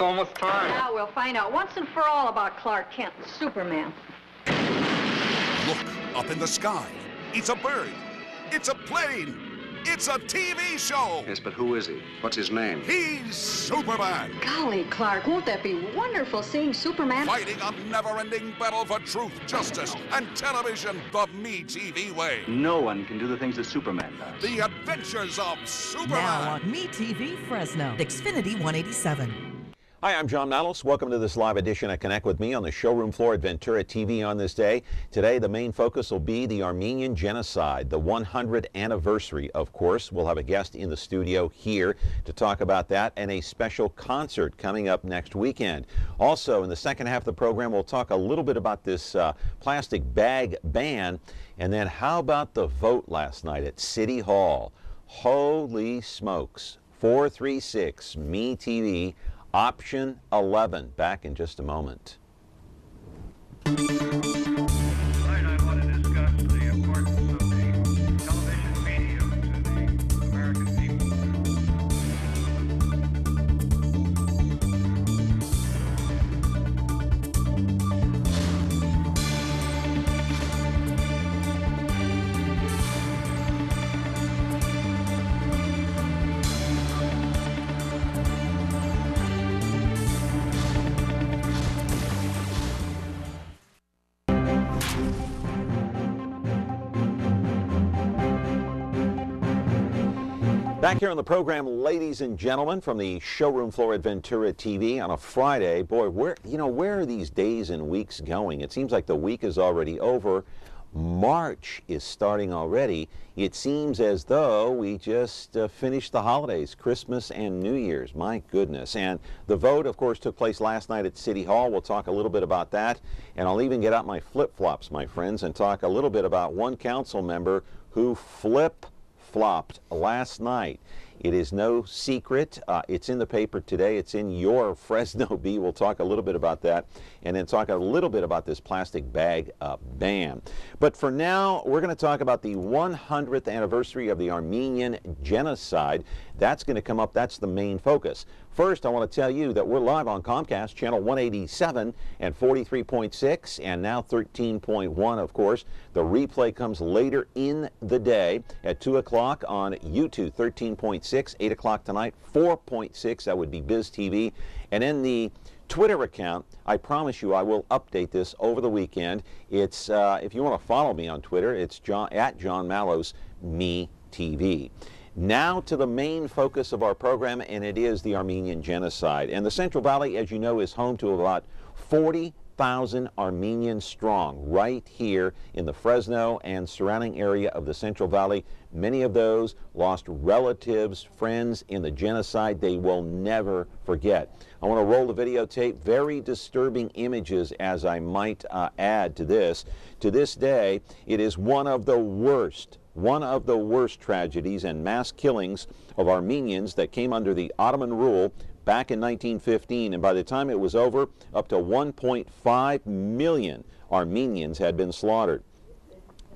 almost time. Now we'll find out once and for all about Clark Kent, Superman. Look up in the sky. It's a bird. It's a plane. It's a TV show. Yes, but who is he? What's his name? He's Superman, Golly, Clark, won't that be wonderful seeing Superman? fighting a never-ending battle for truth, justice, and television the Me TV way. No one can do the things that Superman does. The adventures of Superman. Now on MeTV Fresno, Xfinity 187. Hi, I'm John Malos. Welcome to this live edition of Connect with Me on the showroom floor at Ventura TV on this day. Today, the main focus will be the Armenian Genocide, the 100th anniversary, of course. We'll have a guest in the studio here to talk about that and a special concert coming up next weekend. Also, in the second half of the program, we'll talk a little bit about this uh, plastic bag ban. And then, how about the vote last night at City Hall? Holy smokes. 436 Me TV. Option 11. Back in just a moment. Back here on the program, ladies and gentlemen, from the showroom floor at Ventura TV on a Friday. Boy, where you know where are these days and weeks going? It seems like the week is already over. March is starting already. It seems as though we just uh, finished the holidays, Christmas and New Year's. My goodness. And the vote, of course, took place last night at City Hall. We'll talk a little bit about that. And I'll even get out my flip flops, my friends, and talk a little bit about one council member who flip flopped last night. It is no secret. Uh, it's in the paper today. It's in your Fresno Bee. We'll talk a little bit about that and then talk a little bit about this plastic bag uh, ban. But for now, we're going to talk about the 100th anniversary of the Armenian genocide. That's going to come up. That's the main focus. First, I want to tell you that we're live on Comcast, channel 187 and 43.6, and now 13.1, of course. The replay comes later in the day at 2 o'clock on YouTube, 13.6, 8 o'clock tonight, 4.6, that would be Biz TV. And in the Twitter account, I promise you I will update this over the weekend. It's, uh, if you want to follow me on Twitter, it's John, at John Malos, Me TV. Now to the main focus of our program, and it is the Armenian genocide. And the Central Valley, as you know, is home to about 40,000 Armenians strong right here in the Fresno and surrounding area of the Central Valley. Many of those lost relatives, friends in the genocide they will never forget. I want to roll the videotape. Very disturbing images, as I might uh, add to this. To this day, it is one of the worst one of the worst tragedies and mass killings of Armenians that came under the Ottoman rule back in 1915. And by the time it was over, up to 1.5 million Armenians had been slaughtered.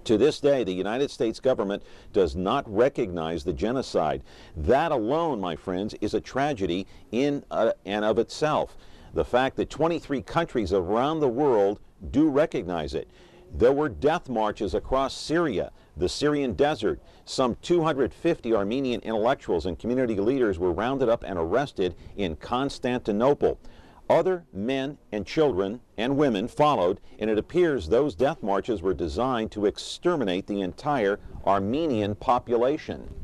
To this day, the United States government does not recognize the genocide. That alone, my friends, is a tragedy in uh, and of itself. The fact that 23 countries around the world do recognize it. There were death marches across Syria, the Syrian desert. Some 250 Armenian intellectuals and community leaders were rounded up and arrested in Constantinople. Other men and children and women followed, and it appears those death marches were designed to exterminate the entire Armenian population.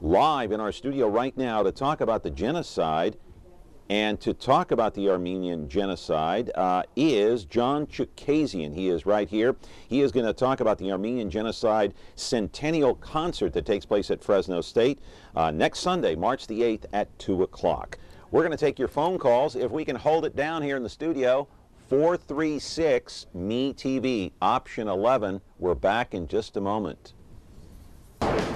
Live in our studio right now to talk about the genocide and to talk about the Armenian genocide uh, is John Chookasian. He is right here. He is going to talk about the Armenian genocide centennial concert that takes place at Fresno State uh, next Sunday, March the 8th at 2 o'clock. We're going to take your phone calls. If we can hold it down here in the studio, 436 Me TV, option 11. We're back in just a moment.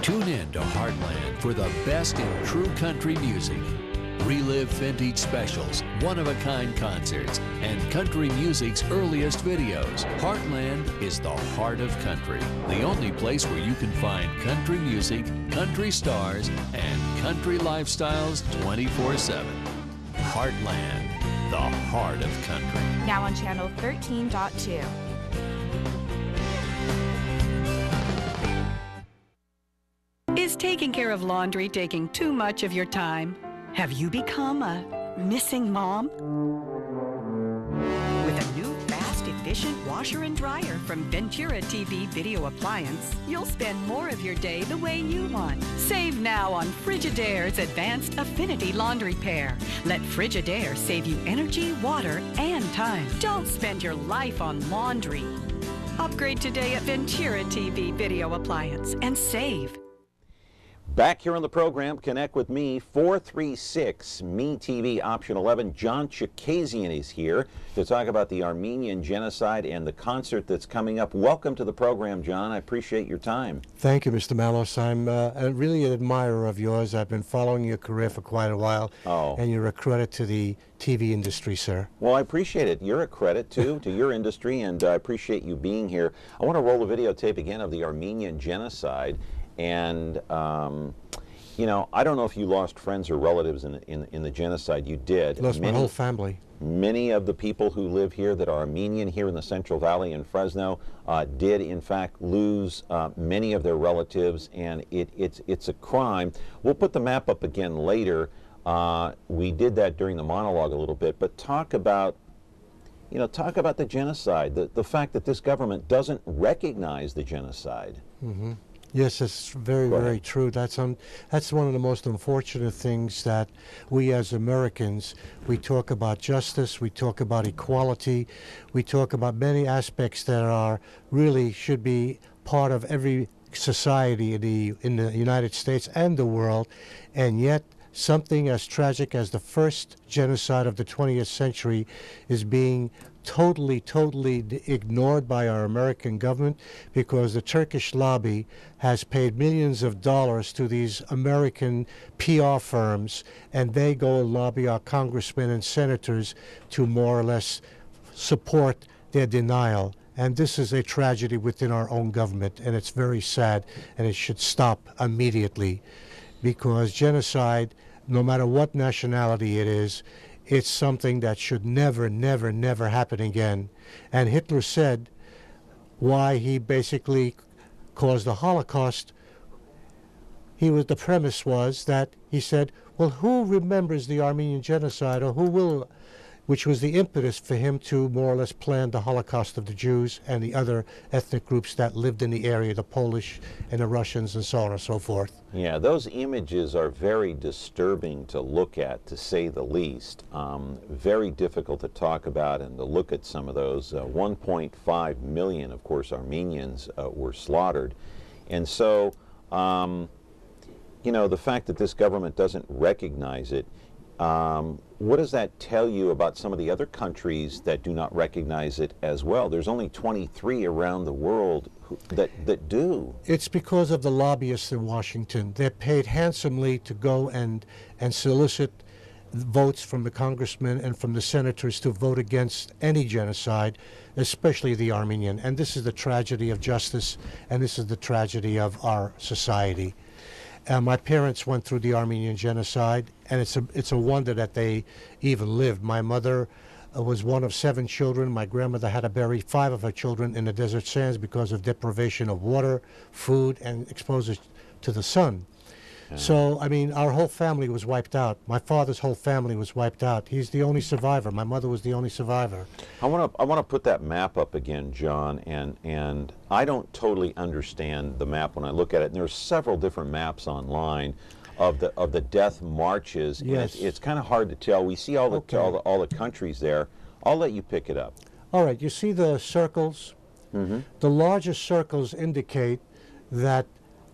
Tune in to Heartland for the best in true country music. Relive vintage specials, one of a kind concerts, and country music's earliest videos. Heartland is the heart of country, the only place where you can find country music, country stars, and country lifestyles 24 7. Heartland, the heart of country. Now on channel 13.2. Is taking care of laundry taking too much of your time? Have you become a missing mom? With a new fast, efficient washer and dryer from Ventura TV Video Appliance, you'll spend more of your day the way you want. Save now on Frigidaire's advanced affinity laundry pair. Let Frigidaire save you energy, water, and time. Don't spend your life on laundry. Upgrade today at Ventura TV Video Appliance and save. Back here on the program, connect with me, 436 Me TV option 11. John Chookasian is here to talk about the Armenian genocide and the concert that's coming up. Welcome to the program, John. I appreciate your time. Thank you, Mr. Malos. I'm uh, a- really an admirer of yours. I've been following your career for quite a while, Oh. and you're a credit to the TV industry, sir. Well, I appreciate it. You're a credit too to your industry, and I appreciate you being here. I want to roll the videotape again of the Armenian genocide, and um, you know, I don't know if you lost friends or relatives in in, in the genocide. You did. Lost my Many- whole family. Many of the people who live here that are Armenian here in the Central Valley in Fresno uh, did, in fact, lose uh, many of their relatives, and it, it's it's a crime. We'll put the map up again later. Uh, we did that during the monologue a little bit, but talk about, you know, talk about the genocide, the, the fact that this government doesn't recognize the genocide. Yes, it's very, Go ahead. very true. That's un, that's one of the most unfortunate things that we as Americans we talk about justice, we talk about equality, we talk about many aspects that are really should be part of every society in the in the United States and the world, and yet something as tragic as the first genocide of the 20th century is being totally, totally ignored by our American government because the Turkish lobby has paid millions of dollars to these American PR firms, and they go and lobby our congressmen and senators to more or less support their denial. And this is a tragedy within our own government, and it's very sad, and it should stop immediately because genocide, no matter what nationality it is, it's something that should never, never, never happen again. And Hitler said why he basically caused the Holocaust. He was the premise was that he said, well, who remembers the Armenian genocide, or who will, which was the impetus for him to more or less plan the Holocaust of the Jews and the other ethnic groups that lived in the area, the Polish and the Russians and so on and so forth. Yeah, those images are very disturbing to look at, to say the least. Um, very difficult to talk about and to look at some of those. Uh, 1.5 million, of course, Armenians uh, were slaughtered. And so, um, you know, the fact that this government doesn't recognize it, um, what does that tell you about some of the other countries that do not recognize it as well? There's only 23 around the world who, that, that do. It's because of the lobbyists in Washington. They're paid handsomely to go and, and solicit votes from the congressmen and from the senators to vote against any genocide, especially the Armenian. And this is the tragedy of justice, and this is the tragedy of our society. Uh, my parents went through the Armenian genocide, and it's a it's a wonder that they even lived. My mother uh, was one of seven children. My grandmother had to bury five of her children in the desert sands because of deprivation of water, food, and exposure to the sun. So, I mean, our whole family was wiped out. My father's whole family was wiped out. He's the only survivor. My mother was the only survivor. I want to I want to put that map up again, John, and and I don't totally understand the map when I look at it. And there's several different maps online of the of the death marches. and Yes. it's, it's kind of hard to tell. We see all the, Okay. all the all the countries there. I'll let you pick it up. All right, you see the circles? Mm-hmm. The larger circles indicate that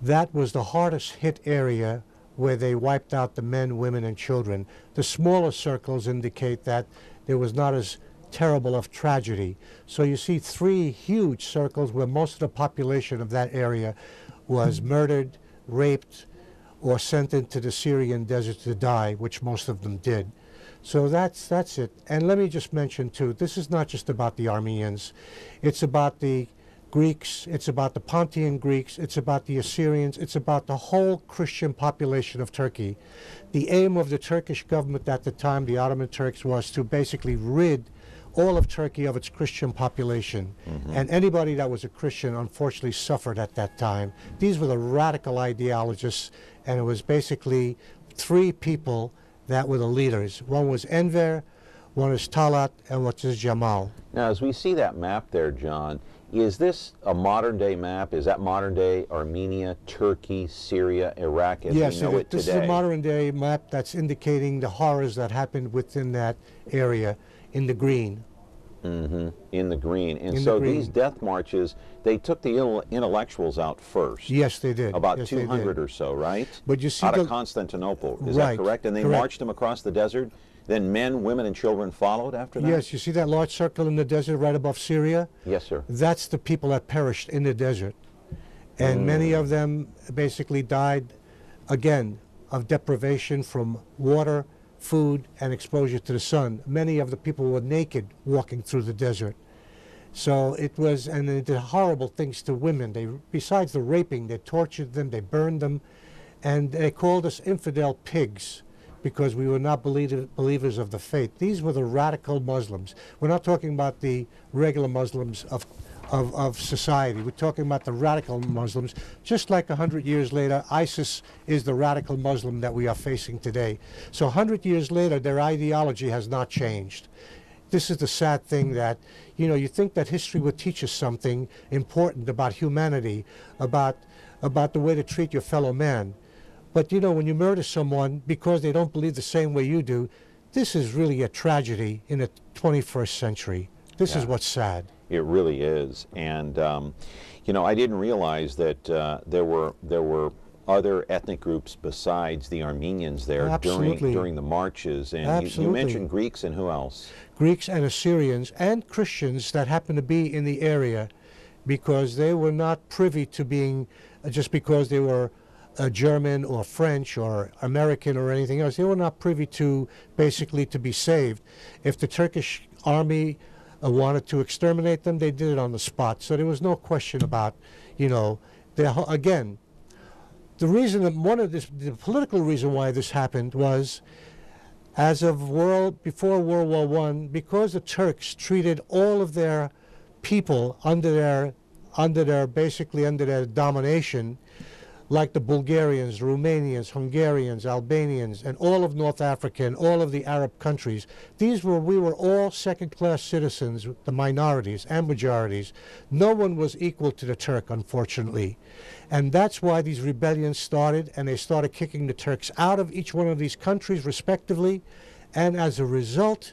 that was the hardest hit area where they wiped out the men, women, and children. The smaller circles indicate that there was not as terrible of tragedy. So you see three huge circles where most of the population of that area was hmm. murdered, raped, or sent into the Syrian desert to die, which most of them did. So that's that's it. And let me just mention too, this is not just about the Armenians. It's about the Greeks, it's about the Pontian Greeks, it's about the Assyrians, it's about the whole Christian population of Turkey. The aim of the Turkish government at the time, the Ottoman Turks, was to basically rid all of Turkey of its Christian population. Mm-hmm. And anybody that was a Christian unfortunately suffered at that time. These were the radical ideologists, and it was basically three people that were the leaders. One was Enver, one is Talat, and one is Jamal. Now, as we see that map there, John, is this a modern day map? Is that modern day Armenia, Turkey, Syria, Iraq as yes, we know it- it this today? is a modern day map that's indicating the horrors that happened within that area in the green. Mm -hmm. in the green. And In the so these death marches, they took the intellectuals out first. Yes, they did. About Yes, 200 did. or so, right? But you see out of Constantinople. Is Right, that correct? And they correct. marched them across the desert. Then men, women, and children followed after that. Yes, you see that large circle in the desert right above Syria? Yes, sir. That's the people that perished in the desert. And many Mm. of them basically died, again, of deprivation from water, food, and exposure to the sun. Many of the people were naked walking through the desert. So it was, and they did horrible things to women. They, besides the raping, they tortured them, they burned them, and they called us infidel pigs because we were not believer, believers of the faith. These were the radical Muslims. We're not talking about the regular Muslims of, of, of society. We're talking about the radical Muslims. Just like 100 years later, ISIS is the radical Muslim that we are facing today. So 100 years later, their ideology has not changed this is the sad thing that you know you think that history would teach us something important about humanity about about the way to treat your fellow man but you know when you murder someone because they don't believe the same way you do this is really a tragedy in the 21st century this is what's sad It really is, and um, you know, I didn't realize that uh, there were there were other ethnic groups besides the Armenians there during Absolutely. during the marches. And you, you mentioned Greeks and who else? Greeks and Assyrians and Christians that happened to be in the area because they were not privy to being, uh, just because they were uh, German or French or American or anything else, they were not privy to basically to be saved. If the Turkish army uh, wanted to exterminate them, they did it on the spot. So there was no question about, you know, their, again, the reason, that one of this, the political reason why this happened was as of world before World War One, because the Turks treated all of their people under their under their basically under their domination, like the Bulgarians, Romanians, Hungarians, Albanians, and all of North Africa and all of the Arab countries. These were we were all second-class citizens, the minorities and majorities. No one was equal to the Turk, unfortunately. And that's why these rebellions started, and they started kicking the Turks out of each one of these countries, respectively. And as a result,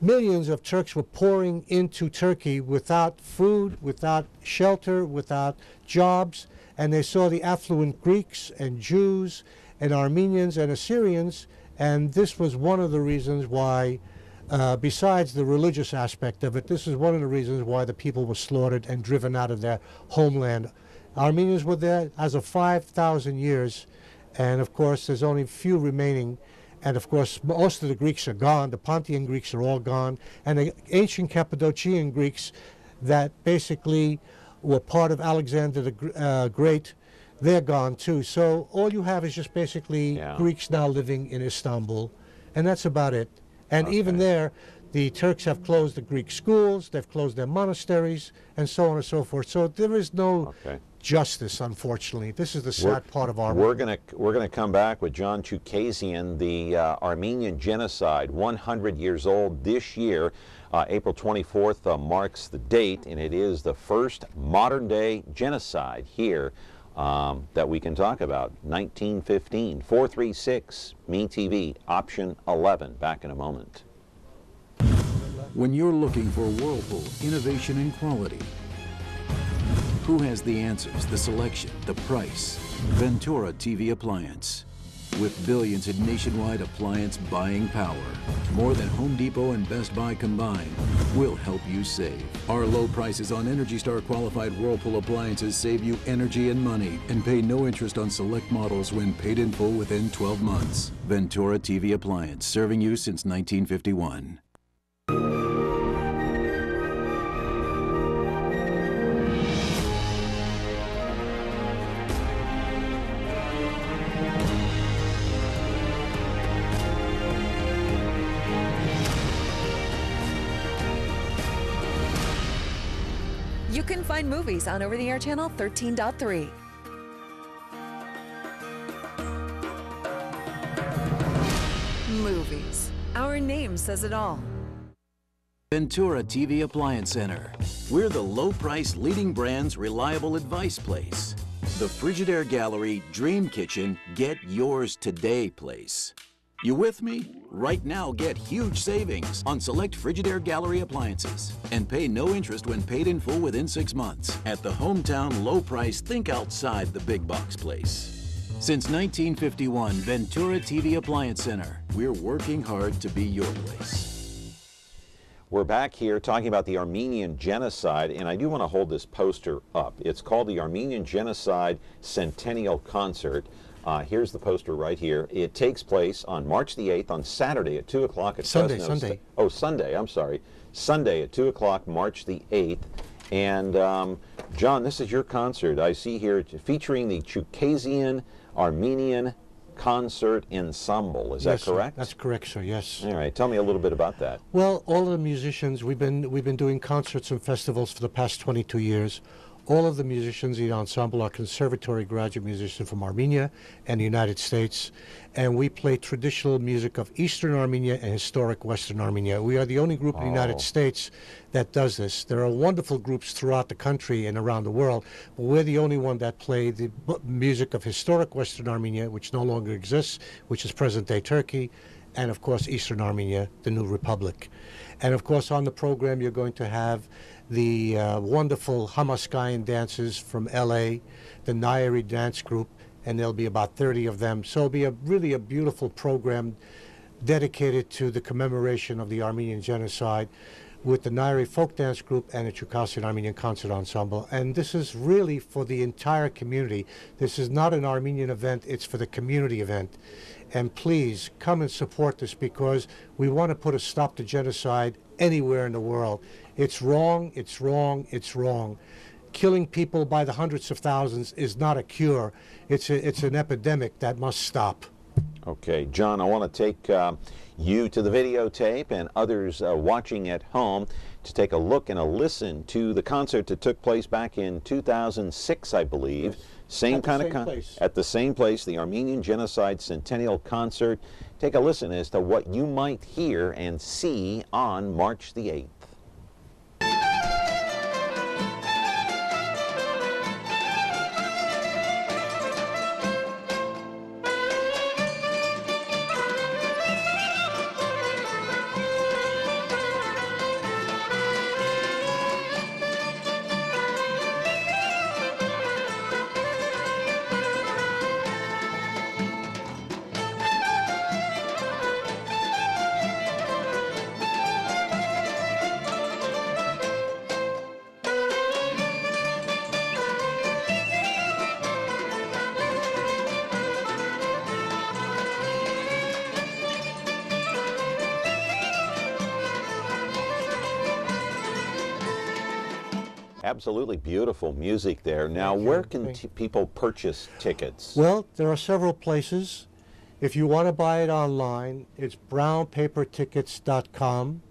millions of Turks were pouring into Turkey without food, without shelter, without jobs. And they saw the affluent Greeks and Jews and Armenians and Assyrians. And this was one of the reasons why, uh, besides the religious aspect of it, this is one of the reasons why the people were slaughtered and driven out of their homeland. Armenians were there as of 5,000 years. And of course, there's only few remaining. And of course, most of the Greeks are gone. The Pontian Greeks are all gone. And the ancient Cappadocian Greeks that basically were part of Alexander the uh, Great, they're gone too. So all you have is just basically Yeah. Greeks now living in Istanbul. And that's about it. And even there, the Turks have closed the Greek schools, they've closed their monasteries, and so on and so forth. So there is no Okay. justice, unfortunately. This is the We're- sad part of our We're gonna we're gonna come back with John Chookasian, the uh, Armenian genocide, 100 years old this year. Uh, April 24th uh, marks the date, and it is the first modern day genocide here um, that we can talk about. 1915, 436, Me TV, option 11. Back in a moment. When you're looking for Whirlpool innovation and quality, who has the answers, the selection, the price? Ventura TV Appliance. With billions in nationwide appliance buying power, more than Home Depot and Best Buy combined, we'll help you save. Our low prices on Energy Star qualified Whirlpool appliances save you energy and money and pay no interest on select models when paid in full within 12 months. Ventura TV Appliance, serving you since 1951. Find movies on over the air channel 13.3. Movies. Our name says it all. Ventura TV Appliance Center. We're the low price leading brands reliable advice place. The Frigidaire Gallery Dream Kitchen Get Yours Today place. You with me? Right now, get huge savings on select Frigidaire Gallery appliances and pay no interest when paid in full within six months at the hometown low price think outside the big box place. Since 1951, Ventura TV Appliance Center. We're working hard to be your place. We're back here talking about the Armenian genocide, and I do want to hold this poster up. It's called the Armenian Genocide Centennial Concert. Uh, here's the poster right here. It takes place on March the 8th on Saturday at 2 o'clock at Sunday, Fresno Sunday. Sta- oh, Sunday, I'm sorry. Sunday at 2 o'clock, March the 8th. And um, John, this is your concert. I see here t- featuring the Chookasian Armenian Concert Ensemble. Is Yes, that sir. correct? That's correct, sir. Yes. All right. Tell me a little bit about that. Well, all of the musicians we've been we've been doing concerts and festivals for the past 22 years. All of the musicians in the ensemble are conservatory graduate musicians from Armenia and the United States, and we play traditional music of Eastern Armenia and historic Western Armenia. We are the only group in the Oh. United States that does this. There are wonderful groups throughout the country and around the world, but we're the only one that play the music of historic Western Armenia, which no longer exists, which is present-day Turkey, and of course Eastern Armenia, the new republic. And of course on the program you're going to have the uh, wonderful Hamazkayin dancers from LA, the Nairi dance group, and there'll be about 30 of them. So it'll be a really a beautiful program dedicated to the commemoration of the Armenian genocide with the Nairi Folk Dance Group and the Chookasian Armenian Concert Ensemble. And this is really for the entire community. This is not an Armenian event, it's for the community event. And please come and support this because we want to put a stop to genocide anywhere in the world. It's wrong, it's wrong, it's wrong. Killing people by the hundreds of thousands is not a cure. It's, a, it's an epidemic that must stop. Okay, John, I want to take uh, you to the videotape and others uh, watching at home to take a look and a listen to the concert that took place back in 2006, I believe. Same At kind same of con- place. at the same place, the Armenian Genocide Centennial Concert. Take a listen as to what you might hear and see on March the 8th. Absolutely beautiful music there. Now, where can t- people purchase tickets? Well, there are several places. If you want to buy it online, it's brownpapertickets.com,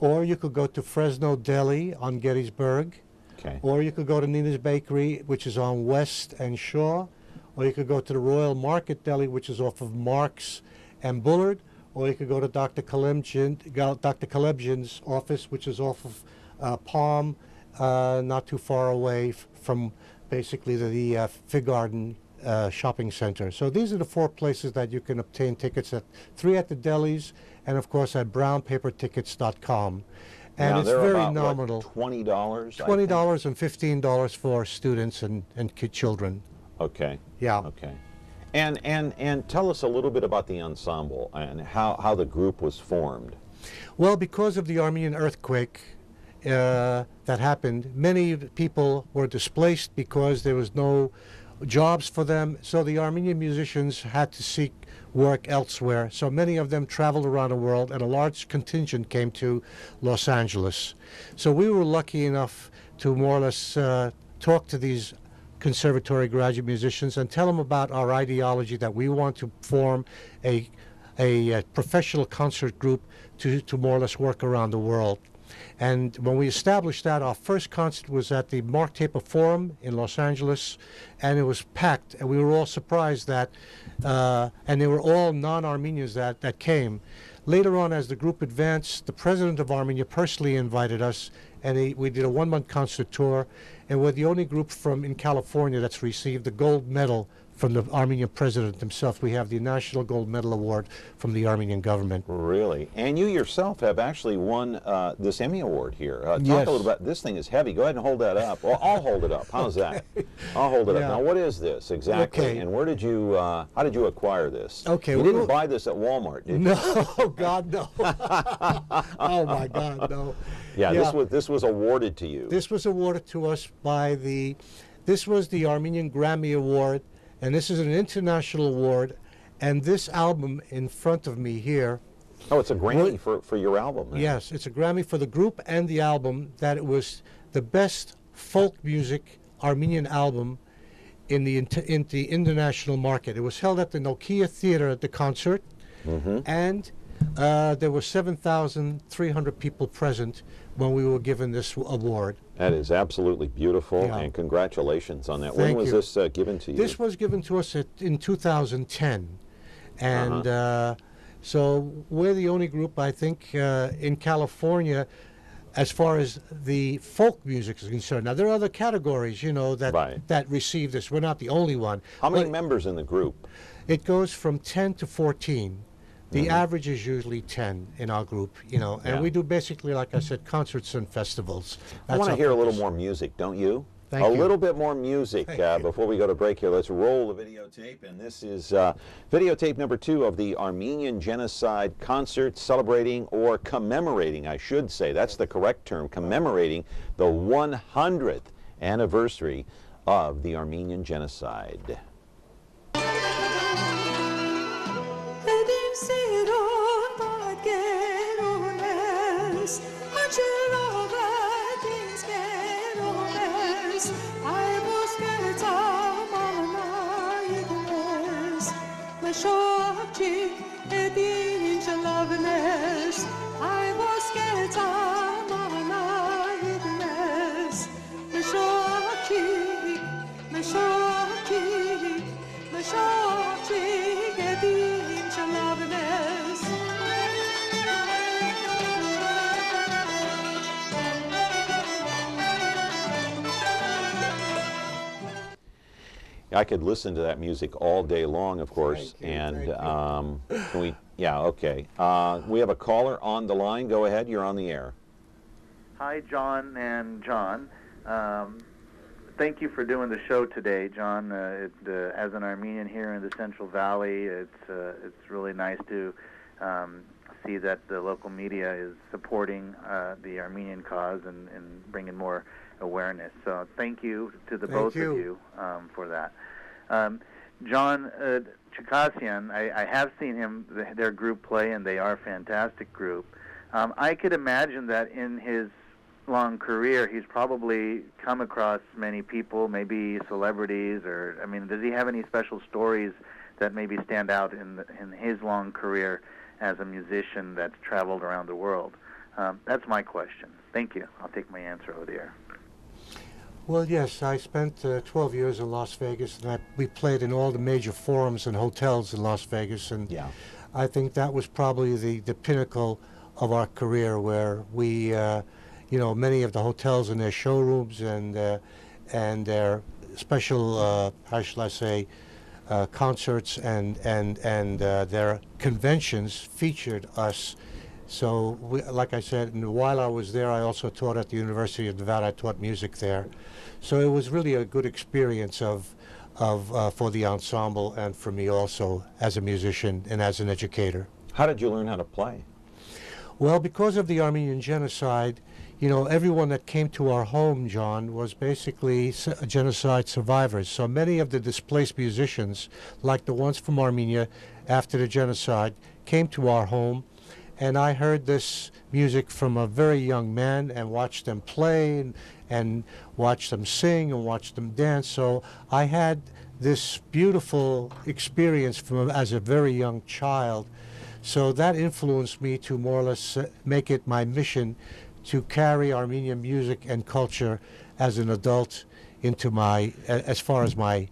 or you could go to Fresno Deli on Gettysburg, Okay. or you could go to Nina's Bakery, which is on West and Shaw, or you could go to the Royal Market Deli, which is off of Marks and Bullard, or you could go to Dr. Kalebjian's office, which is off of uh, Palm, not too far away f- from basically the, the uh, Fig Garden uh, shopping center. So these are the four places that you can obtain tickets at. Three at the delis, and of course at brownpapertickets.com. And now, it's very about, what, nominal. Twenty dollars. Twenty dollars and fifteen dollars for students and and kid children. Okay. Yeah. Okay. And and and tell us a little bit about the ensemble and how how the group was formed. Well, because of the Armenian earthquake uh, that happened, many people were displaced because there was no jobs for them. So the Armenian musicians had to seek work elsewhere. So many of them traveled around the world, and a large contingent came to Los Angeles. So we were lucky enough to more or less uh, talk to these conservatory graduate musicians and tell them about our ideology that we want to form a, a, uh professional concert group to, to more or less work around the world. And when we established that, our first concert was at the Mark Taper Forum in Los Angeles, and it was packed. And we were all surprised that, uh, and they were all non-Armenians that, that came. Later on, as the group advanced, the president of Armenia personally invited us, and he, we did a one-month concert tour, and we're the only group from in California that's received the gold medal from the Armenian president himself. We have the National Gold Medal Award from the Armenian government. Really? And you yourself have actually won uh, this Emmy Award here. Uh, talk Yes. a little about this thing is heavy. Go ahead and hold that up. Well, I'll hold it up. How's that? I'll hold it Yeah. up. Now, what is this exactly? Okay. And where did you? Uh, how did you acquire this? Okay, You we didn't buy this at Walmart, did you? No, God, no. oh my God, no. Yeah, this was this was awarded to you. This was awarded to us by the, this was the Armenian Grammy Award, and this is an international award. And this album in front of me here, oh, it's a Grammy for for your album. then. yes, it's a Grammy for the group and the album. That it was the best folk music Armenian album in the in the international market. It was held at the Nokia Theater at the concert, Mm-hmm. and uh, there were 7,300 people present when we were given this award. That is absolutely beautiful, Yeah. and congratulations on that. when was you. this uh, given to you? This was given to us at, in 2010, and Uh-huh. uh, so we're the only group I think uh, in California, as far as the folk music is concerned. Now there are other categories, you know, that that receive this. We're not the only one. How many But members in the group? It goes from 10 to 14. The Mhm. average is usually 10 in our group, you know, and Yeah. we do basically, like I said, concerts and festivals. I want to hear a little more music, don't you? Thank a you. little bit more music uh, before we go to break here. Let's roll the videotape. And this is uh, videotape number two of the Armenian Genocide concert celebrating or commemorating, I should say, that's the correct term, commemorating the 100th anniversary of the Armenian Genocide. I could listen to that music all day long, of course. and um, can we? Yeah, okay. Uh, we have a caller on the line. Go ahead. You're on the air. Hi, John and John. Um, thank you for doing the show today, John. Uh, it, uh, as an Armenian here in the Central Valley, it's uh, it's really nice to um, see that the local media is supporting uh, the Armenian cause and, and bringing more awareness. So thank you to the Thank both you. of you um, for that. Um, John uh, Chookasian, I, I have seen him their group play, and they are a fantastic group. Um, I could imagine that in his long career, he's probably come across many people, maybe celebrities, or I mean, does he have any special stories that maybe stand out in the, in his long career as a musician that's traveled around the world? Um, that's my question. Thank you. I'll take my answer over the air. Well, yes, I spent uh, 12 years in Las Vegas, and I, we played in all the major forums and hotels in Las Vegas, and Yeah. I think that was probably the, the pinnacle of our career, where we, uh, you know, many of the hotels and their showrooms and uh, and their special, uh, how shall I say, uh, concerts and and and uh, their conventions featured us. So, we, like I said, and while I was there, I also taught at the University of Nevada. I taught music there, so it was really a good experience of, of uh, for the ensemble and for me also as a musician and as an educator. How did you learn how to play? Well, because of the Armenian genocide, you know, everyone that came to our home, John, was basically s- genocide survivors. So many of the displaced musicians, like the ones from Armenia after the genocide, came to our home. And I heard this music from a very young man and watched them play and, and watched them sing and watched them dance. So I had this beautiful experience from as a very young child. So that influenced me to more or less uh, make it my mission to carry Armenian music and culture as an adult into my, as far as my,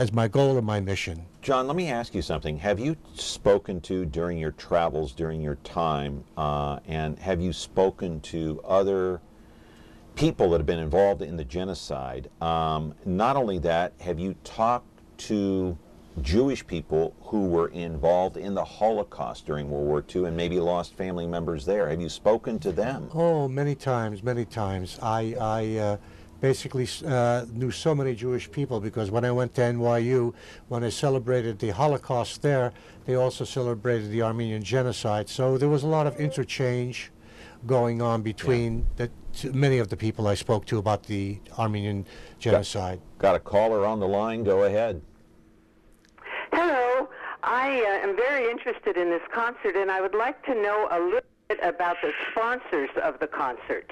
as my goal and my mission. John, let me ask you something. Have you spoken to during your travels, during your time, uh, and have you spoken to other people that have been involved in the genocide? Um, not only that, have you talked to Jewish people who were involved in the Holocaust during World War II and maybe lost family members there? Have you spoken to them? Oh, many times, many times. I, I uh, basically uh, knew so many Jewish people because when I went to NYU, when I celebrated the Holocaust there, they also celebrated the Armenian genocide. So there was a lot of interchange going on between the, t- many of the people I spoke to about the Armenian genocide. Got a caller on the line? Go ahead. Hello. I uh, am very interested in this concert, and I would like to know a little bit about the sponsors of the concert.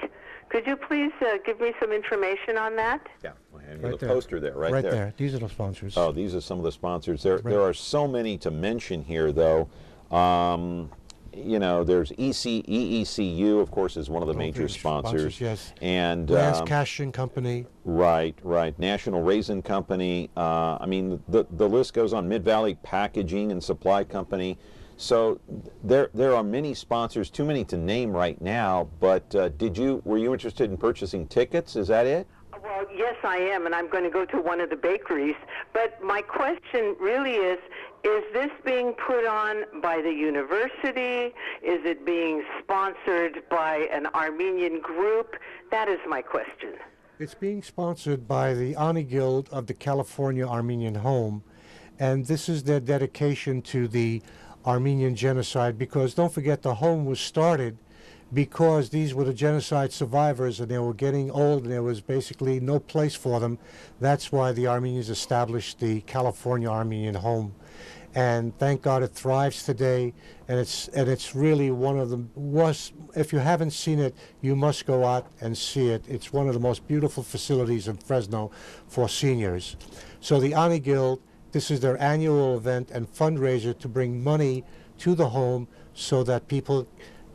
Could you please uh, give me some information on that? Yeah. And Right the there. poster there, right, Right there. there. These are the sponsors. Oh, these are some of the sponsors. There, Right. there are so many to mention here, though. Um, you know, there's E EC, EECU, of course, is one of the major huge sponsors, sponsors. yes. And Lance um, Kashian Company. Right, right. National Raisin Company. Uh, I mean, the the list goes on. Mid Valley Packaging and Supply Company. So there there are many sponsors. Too many to name right now. But uh, did you were you interested in purchasing tickets? Is that it? Well, yes, I am, and I'm going to go to one of the bakeries. But my question really is is this being put on by the university? Is it being sponsored by an Armenian group? That is my question. It's being sponsored by the Ani Guild of the California Armenian Home, and this is their dedication to the Armenian genocide because don't forget the home was started because these were the genocide survivors and they were getting old and there was basically no place for them. That's why the Armenians established the California Armenian Home. And thank God it thrives today, and it's and it's really one of the was. If you haven't seen it, you must go out and see it. It's one of the most beautiful facilities in Fresno for seniors. So the Ani Guild, this is their annual event and fundraiser to bring money to the home so that people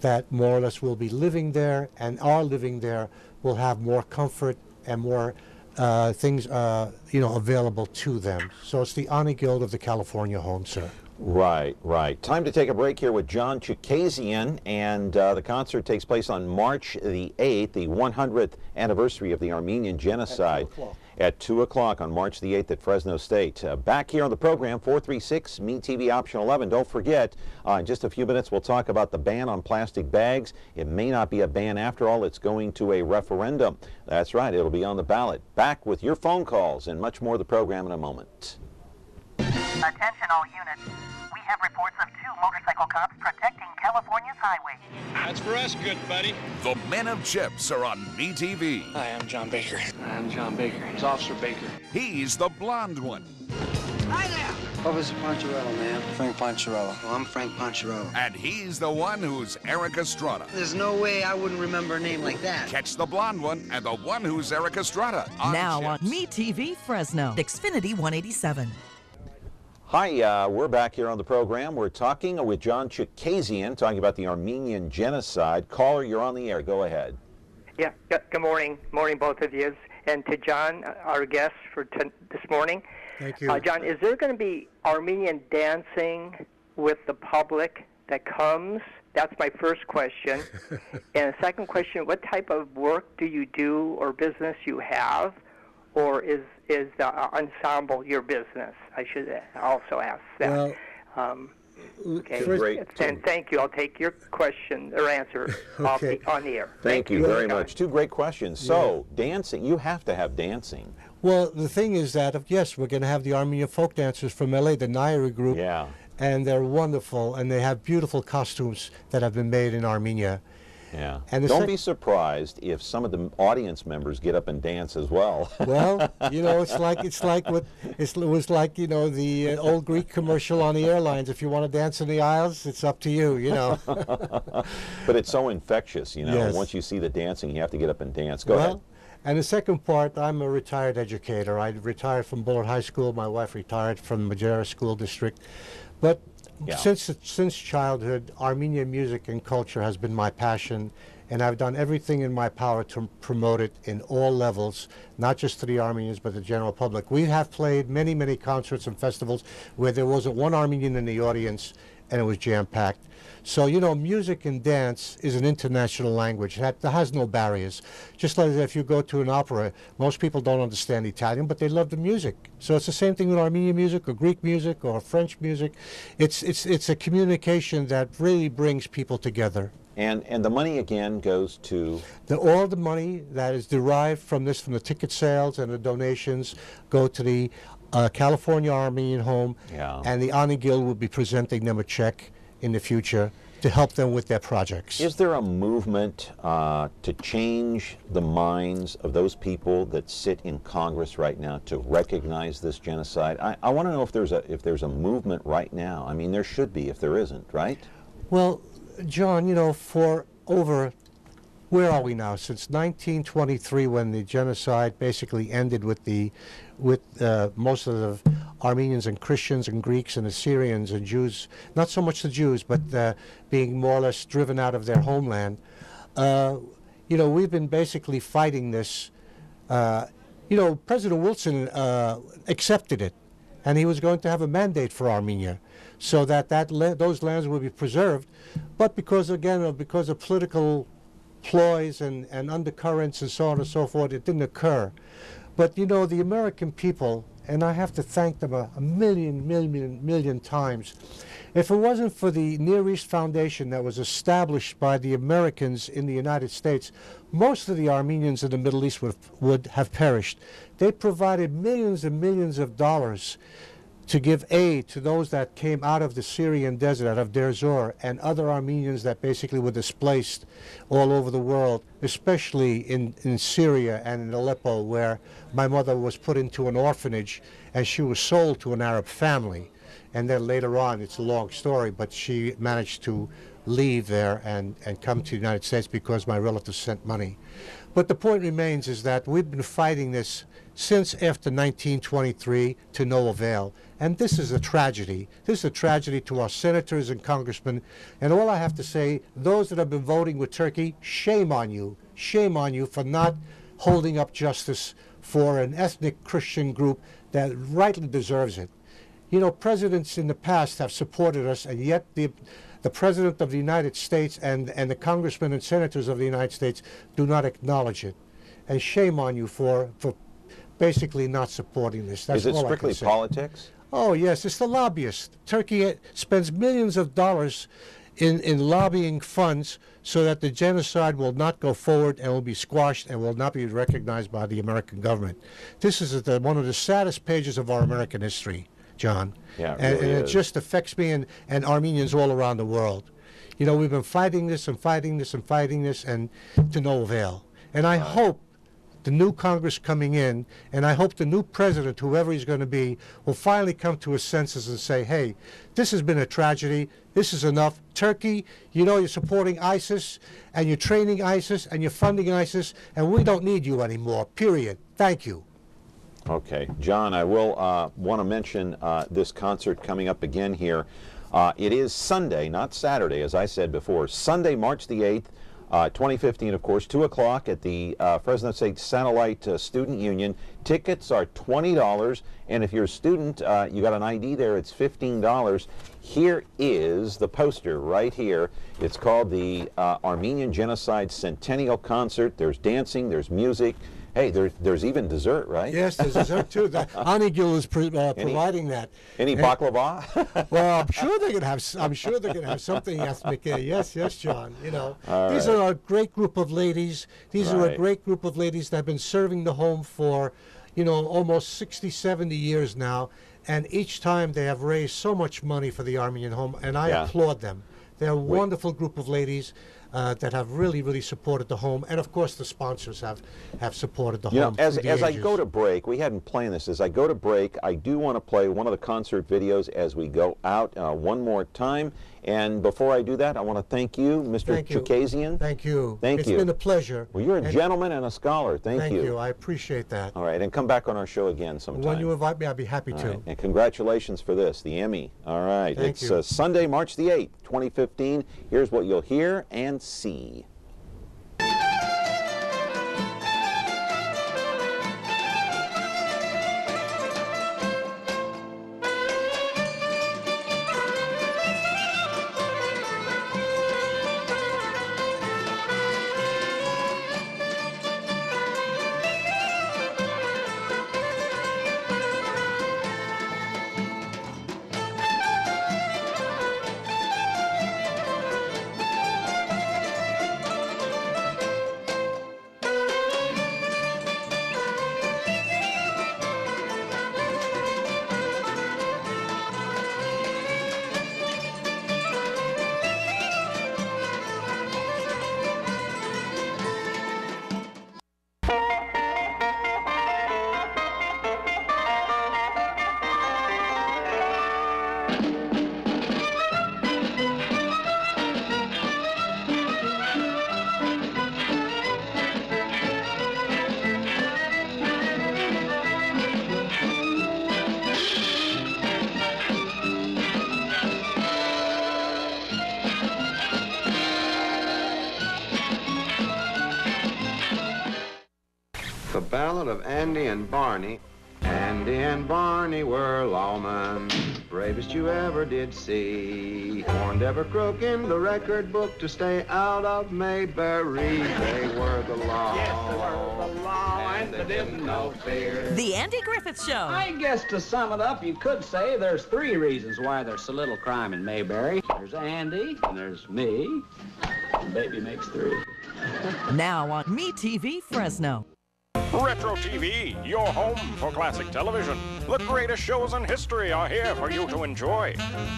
that more or less will be living there and are living there will have more comfort and more uh, things uh, you know available to them. So it's the Ani Guild of the California Home, sir. Right, right. Time to take a break here with John Chookasian, and uh, the concert takes place on March the 8th, the 100th anniversary of the Armenian Genocide. At 2 o'clock on March the 8th at Fresno State. Uh, back here on the program, 436 Me TV Option 11. Don't forget, uh, in just a few minutes, we'll talk about the ban on plastic bags. It may not be a ban after all, it's going to a referendum. That's right, it'll be on the ballot. Back with your phone calls and much more of the program in a moment. Attention all units. We have reports of two motorcycle cops protecting California's highways. That's for us, good buddy. The Men of Chips are on BTV. Hi, I'm John Baker. I'm John Baker. It's Officer Baker. He's the blonde one. Hi there. Officer Poncherello, man. Frank Poncherello. Oh, I'm Frank Poncherello. And he's the one who's Erik Estrada. There's no way I wouldn't remember a name like that. Catch the blonde one and the one who's Erik Estrada. On now Chips. on Me TV Fresno, Xfinity 187. Hi, uh, we're back here on the program. We're talking with John Chookasian, talking about the Armenian genocide. Caller, you're on the air. Go ahead. Yeah, good, good morning. Morning, both of you. And to John, uh, our guest for t- this morning. Thank you. Uh, John, is there going to be Armenian dancing with the public that comes? That's my first question. and the second question, what type of work do you do or business you have? Or is, is the ensemble your business? I should also ask that. Well, um, okay. Great- and thank you. I'll take your question or answer off Okay. the, on the air. Thank you very much. Two great questions. So, dancing, you have to have dancing. Well, the thing is that, yes, we're going to have the Armenian folk dancers from LA, the Nairi group. Yeah. And they're wonderful, and they have beautiful costumes that have been made in Armenia. Yeah. And the Don't be surprised if some of the audience members get up and dance as well. Well, you know, it's like it's like what it's, it was like, you know, the uh, old Greek commercial on the airlines. If you want to dance in the aisles, it's up to you. You know. but it's so infectious, you know. Yes. Once you see the dancing, you have to get up and dance. Go well, ahead. and the second part, I'm a retired educator. I retired from Bullard High School. My wife retired from the Madera School District. But Yeah. since since childhood, Armenian music and culture has been my passion, and I've done everything in my power to promote it in all levels, not just to the Armenians, but the general public. We have played many, many concerts and festivals where there wasn't one Armenian in the audience and it was jam-packed. So, you know, music and dance is an international language that, that has no barriers. Just like if you go to an opera, most people don't understand Italian, but they love the music. So it's the same thing with Armenian music or Greek music or French music. It's, it's, it's a communication that really brings people together. And, and the money again goes to The, all the money that is derived from this, from the ticket sales and the donations, go to the uh, California Armenian Home, Yeah. and the Ani Guild will be presenting them a check in the future to help them with their projects. Is there a movement uh, to change the minds of those people that sit in Congress right now to recognize this genocide? I, I want to know if there's a if there's a movement right now. I mean, there should be if there isn't, right? Well, John, you know, for over, where are we now? Since 1923, when the genocide basically ended with the, with uh, most of the Armenians and Christians and Greeks and Assyrians and Jews, not so much the Jews, but uh, being more or less driven out of their homeland. Uh, you know, we've been basically fighting this. Uh, you know, President Wilson uh, accepted it, and he was going to have a mandate for Armenia, so that, that la- those lands would be preserved. But because again, because of political ploys and, and undercurrents and so on and so forth, it didn't occur. But you know, the American people, and I have to thank them a, a million, million, million times. If it wasn't for the Near East Foundation that was established by the Americans in the United States, most of the Armenians in the Middle East would, would have perished. They provided millions and millions of dollars to give aid to those that came out of the Syrian desert, out of Deir Zor, and other Armenians that basically were displaced all over the world, especially in, in Syria and in Aleppo, where my mother was put into an orphanage and she was sold to an Arab family. And then later on, it's a long story, but she managed to leave there and, and come to the United States because my relatives sent money. But the point remains is that we've been fighting this since after 1923 to no avail. And this is a tragedy. This is a tragedy to our senators and congressmen. And all I have to say, those that have been voting with Turkey, shame on you. Shame on you for not holding up justice for an ethnic Christian group that rightly deserves it. You know, presidents in the past have supported us, and yet the, the President of the United States and, and the congressmen and senators of the United States do not acknowledge it. And shame on you for, for basically not supporting this. That's Is it all I can strictly politics? Oh, yes, it's the lobbyists. Turkey spends millions of dollars in, in lobbying funds so that the genocide will not go forward and will be squashed and will not be recognized by the American government. This is the, one of the saddest pages of our American history, John. Yeah, it and, really and it just affects me and, and Armenians all around the world. You know, we've been fighting this and fighting this and fighting this and to no avail. And I hope the new Congress coming in, and I hope the new president, whoever he's going to be, will finally come to his senses and say, hey, this has been a tragedy. This is enough. Turkey, you know you're supporting ISIS, and you're training ISIS, and you're funding ISIS, and we don't need you anymore, period. Thank you. Okay, John, I will uh, want to mention uh, this concert coming up again here. Uh, it is Sunday, not Saturday, as I said before. Sunday, March the 8th, uh, 2015, of course, 2 o'clock at the uh, Fresno State Satellite uh, Student Union. Tickets are $20, and if you're a student, uh, you got an ID there, it's $15. Here is the poster right here. It's called the uh, Armenian Genocide Centennial Concert. There's dancing, there's music. Hey, there, there's even dessert, right? Yes, there's dessert too. The Ani Guild is pro- uh, Any- providing that. Any baklava? well, I'm sure they're gonna have. I'm sure they're gonna have something ethnic. Yes, yes, John. You know, All these right. are a great group of ladies. These are a great group of ladies that have been serving the home for, you know, almost 60, 70 years now. And each time they have raised so much money for the Armenian home, and I Yeah. applaud them. They're a wonderful group of ladies uh, that have really, really supported the home, and of course the sponsors have have supported the You know, home. as, through the as I go to break, we hadn't planned this. As I go to break, I do want to play one of the concert videos as we go out uh, one more time. And before I do that, I want to thank you, Mr. Thank. Chookasian. Thank you. Thank It's you. It's been a pleasure. Well, you're a And- gentleman and a scholar. Thank, you. Thank you. I appreciate that. All right, and come back on our show again sometime. When you invite me, I'll be happy All to. right, And congratulations for this, the Emmy. All right. Thank it's you. Uh, Sunday, March the 8th, 2015. Here's what you'll hear and see. Andy and Barney. Andy and Barney were lawmen, bravest you ever did see. Warned every crook in the record book to stay out of Mayberry. They were the law. Yes, they were the law, and they didn't know fear. The Andy Griffith Show. I guess to sum it up, you could say there's three reasons why there's so little crime in Mayberry. There's Andy, and there's me, and baby makes three. Now on Me TV Fresno. Retro TV, your home for classic television. The greatest shows in history are here for you to enjoy.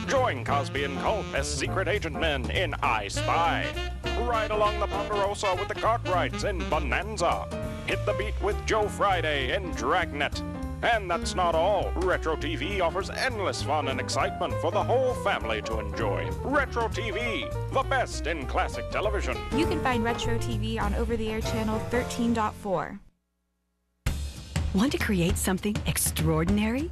Join Cosby and Culp as secret agent men in I Spy. Ride along the Ponderosa with the Cartwrights in Bonanza. Hit the beat with Joe Friday in Dragnet. And that's not all. Retro TV offers endless fun and excitement for the whole family to enjoy. Retro TV, the best in classic television. You can find Retro TV on over the air channel 13.4. Want to create something extraordinary?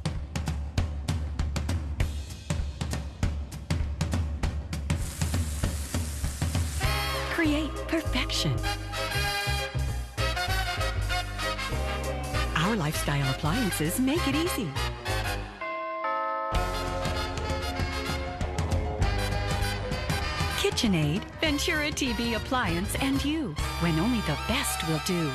Create perfection. Our lifestyle appliances make it easy. KitchenAid, Ventura TV appliance, and you, when only the best will do.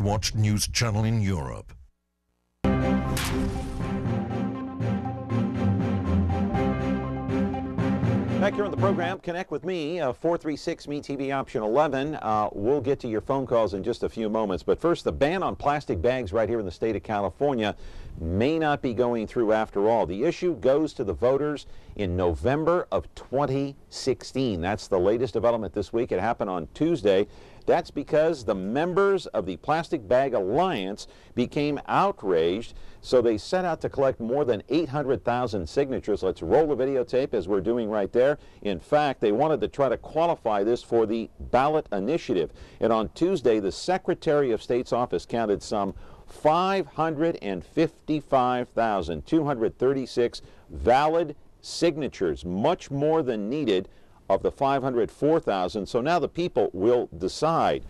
Watched news channel in Europe. Back here on the program, connect with me, uh, 436 Me TV option 11. Uh, we'll get to your phone calls in just a few moments. But first, the ban on plastic bags right here in the state of California may not be going through after all. The issue goes to the voters in November of 2016. That's the latest development this week. It happened on Tuesday. That's because the members of the Plastic Bag Alliance became outraged, so they set out to collect more than 800,000 signatures. Let's roll the videotape as we're doing right there. In fact, they wanted to try to qualify this for the ballot initiative. And on Tuesday, the Secretary of State's office counted some 555,236 valid signatures, much more than needed of the 504,000. So now the people will decide.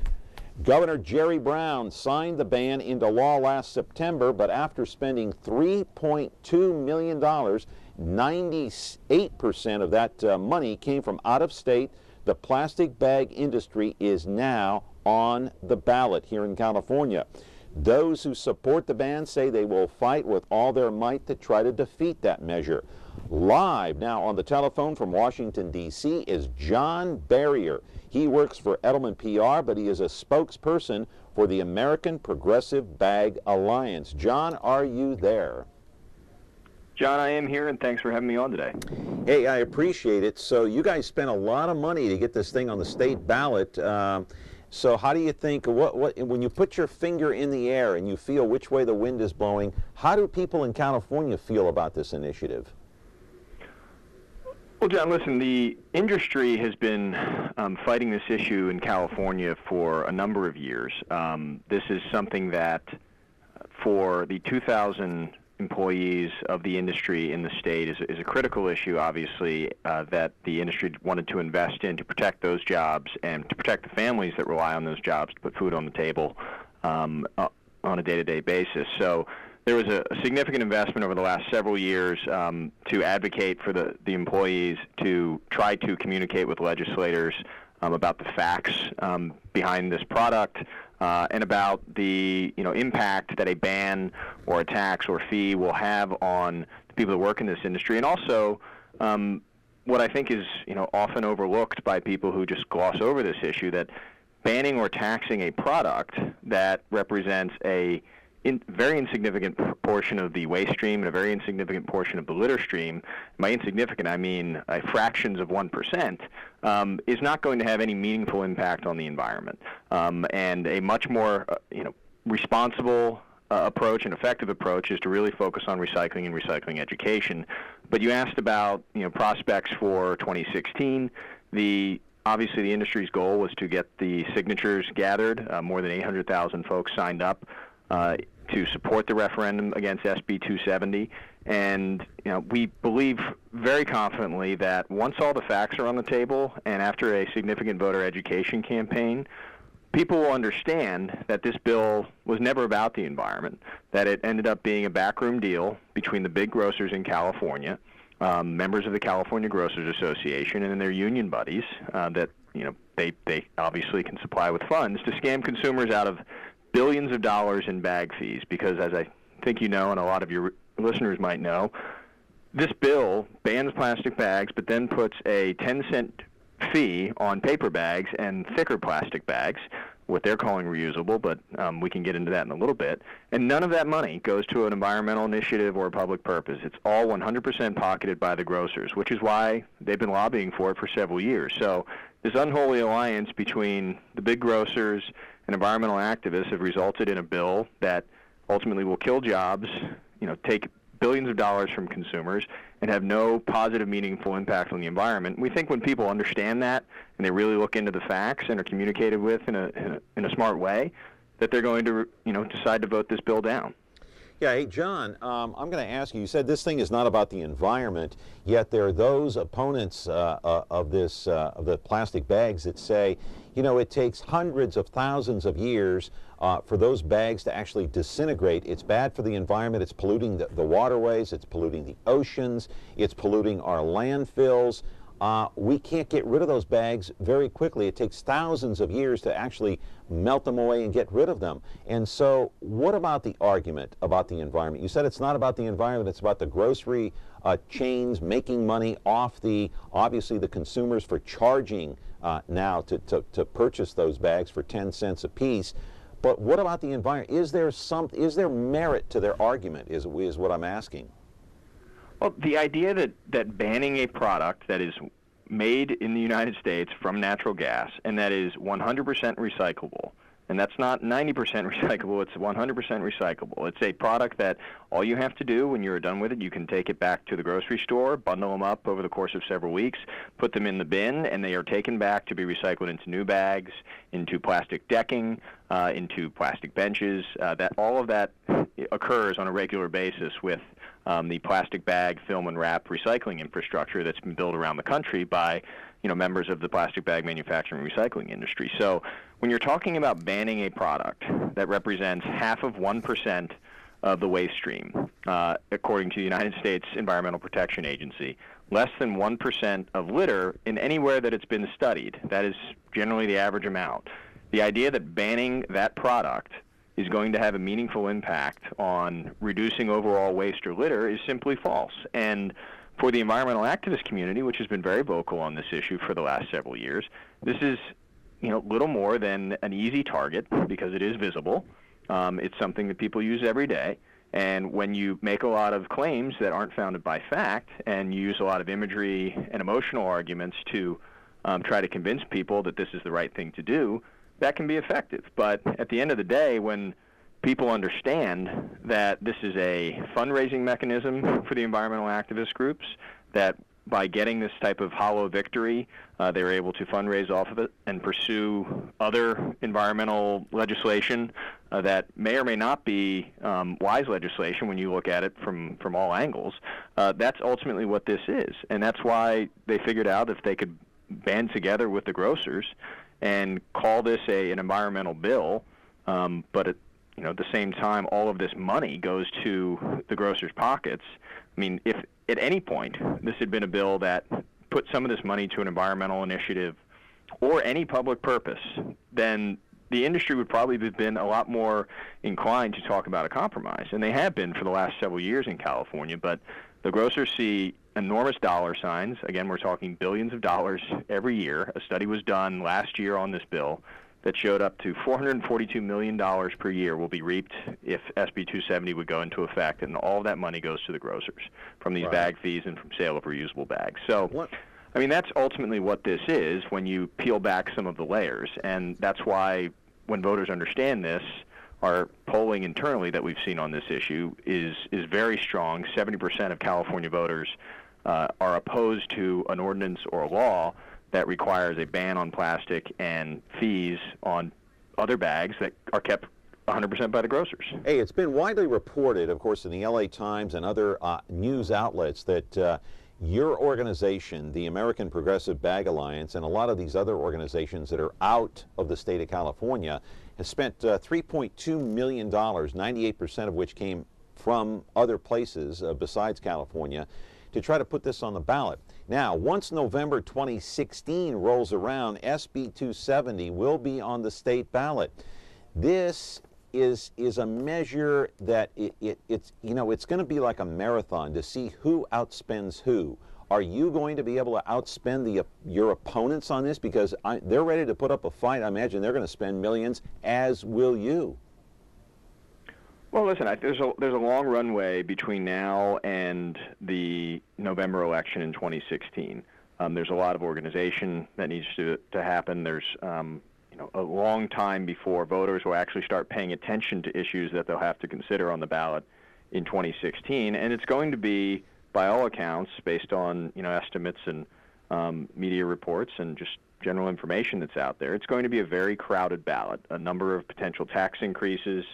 Governor Jerry Brown signed the ban into law last September, but after spending $3.2 million, 98% of that uh, money came from out of state. The plastic bag industry is now on the ballot here in California. Those who support the ban say they will fight with all their might to try to defeat that measure. Live now on the telephone from Washington, D.C. is John Berrier. He works for Edelman PR, but he is a spokesperson for the American Progressive Bag Alliance. John, are you there? John, I am here, and thanks for having me on today. Hey, I appreciate it. So you guys spent a lot of money to get this thing on the state ballot. Um, so how do you think, what, what, when you put your finger in the air and you feel which way the wind is blowing, how do people in California feel about this initiative? Well, John, listen, the industry has been um, fighting this issue in California for a number of years. Um, this is something that, for the 2,000 employees of the industry in the state, is, is a critical issue, obviously, uh, that the industry wanted to invest in to protect those jobs and to protect the families that rely on those jobs to put food on the table um, uh, on a day to day basis. So, there was a, significant investment over the last several years um, to advocate for the, the employees to try to communicate with legislators um, about the facts um, behind this product uh, and about the you know impact that a ban or a tax or fee will have on the people that work in this industry, and also um, what I think is you know often overlooked by people who just gloss over this issue that banning or taxing a product that represents a in, very insignificant portion of the waste stream and a very insignificant portion of the litter stream, by insignificant I mean uh, fractions of 1%, um, is not going to have any meaningful impact on the environment. Um, and a much more uh, you know, responsible uh, approach, and effective approach, is to really focus on recycling and recycling education. But you asked about you know prospects for 2016. The obviously the industry's goal was to get the signatures gathered. Uh, more than 800,000 folks signed up uh, to support the referendum against SB 270. And you know, we believe very confidently that once all the facts are on the table, and after a significant voter education campaign, people will understand that this bill was never about the environment, that it ended up being a backroom deal between the big grocers in California, um, members of the California Grocers Association, and their union buddies uh, that you know they they obviously can supply with funds to scam consumers out of billions of dollars in bag fees. Because as I think you know, and a lot of your listeners might know, this bill bans plastic bags, but then puts a 10 cent fee on paper bags and thicker plastic bags, what they're calling reusable, but um, we can get into that in a little bit. And none of that money goes to an environmental initiative or a public purpose. It's all 100% pocketed by the grocers, which is why they've been lobbying for it for several years. So this unholy alliance between the big grocers and environmental activists have resulted in a bill that ultimately will kill jobs, you know, take billions of dollars from consumers and have no positive, meaningful impact on the environment. We think when people understand that and they really look into the facts and are communicated with in a, in a, in a smart way, that they're going to, you know, decide to vote this bill down. Yeah, hey, John, um, I'm going to ask you, you said this thing is not about the environment, yet there are those opponents uh, uh, of this, uh, of the plastic bags that say, you know, it takes hundreds of thousands of years uh, for those bags to actually disintegrate. It's bad for the environment. It's polluting the, the waterways. It's polluting the oceans. It's polluting our landfills. Uh, we can't get rid of those bags very quickly. It takes thousands of years to actually melt them away and get rid of them. And so what about the argument about the environment? You said it's not about the environment, it's about the grocery uh, chains making money off the, obviously, the consumers for charging uh, now to, to, to purchase those bags for 10 cents a piece. But what about the environment? Is there some, is there merit to their argument is, is what I'm asking. Well, the idea that, that banning a product that is made in the United States from natural gas and that is 100% recyclable and that's not 90% recyclable, it's 100% recyclable. It's a product that all you have to do when you're done with it, you can take it back to the grocery store, bundle them up over the course of several weeks, put them in the bin, and they are taken back to be recycled into new bags, into plastic decking, uh, into plastic benches. Uh, that all of that occurs on a regular basis with um, the plastic bag, film, and wrap recycling infrastructure that's been built around the country by you know members of the plastic bag manufacturing and recycling industry. So when you're talking about banning a product that represents half of 1% of the waste stream, uh, according to the United States Environmental Protection Agency, less than 1% of litter in anywhere that it's been studied, that is generally the average amount. The idea that banning that product is going to have a meaningful impact on reducing overall waste or litter is simply false. And for the environmental activist community, which has been very vocal on this issue for the last several years, this is you know, little more than an easy target because it is visible. Um, it's something that people use every day. And when you make a lot of claims that aren't founded by fact and you use a lot of imagery and emotional arguments to um, try to convince people that this is the right thing to do, that can be effective. But at the end of the day, when people understand that this is a fundraising mechanism for the environmental activist groups, that by getting this type of hollow victory, uh, they were able to fundraise off of it and pursue other environmental legislation uh, that may or may not be um, wise legislation when you look at it from, from all angles. Uh, that's ultimately what this is. And that's why they figured out if they could band together with the grocers and call this a, an environmental bill, um, but at you know, at the same time, all of this money goes to the grocers' pockets. I mean, if at any point this had been a bill that put some of this money to an environmental initiative or any public purpose, then the industry would probably have been a lot more inclined to talk about a compromise. And they have been for the last several years in California. But the grocers see enormous dollar signs. Again, we're talking billions of dollars every year. A study was done last year on this bill that showed up to $442 million per year will be reaped if SB 270 would go into effect, and all that money goes to the grocers from these right. bag fees and from sale of reusable bags. So, what? I mean, that's ultimately what this is when you peel back some of the layers, and that's why when voters understand this, our polling internally that we've seen on this issue is is very strong. 70% of California voters uh, are opposed to an ordinance or a law that requires a ban on plastic and fees on other bags that are kept 100% by the grocers. Hey, it's been widely reported, of course, in the LA Times and other uh, news outlets that uh, your organization, the American Progressive Bag Alliance, and a lot of these other organizations that are out of the state of California has spent uh, $3.2 million, 98% of which came from other places uh, besides California, to try to put this on the ballot. Now, once November 2016 rolls around, SB 270 will be on the state ballot. This is is a measure that it, it, it's you know it's going to be like a marathon to see who outspends who. Are you going to be able to outspend the your opponents on this because I, they're ready to put up a fight? I imagine they're going to spend millions, as will you. Well, listen, I, there's a there's a long runway between now and the November election in 2016. Um, there's a lot of organization that needs to to happen. There's um, you know a long time before voters will actually start paying attention to issues that they'll have to consider on the ballot in 2016, and it's going to be, by all accounts, based on you know estimates and um, media reports and just general information that's out there, it's going to be a very crowded ballot. A number of potential tax increases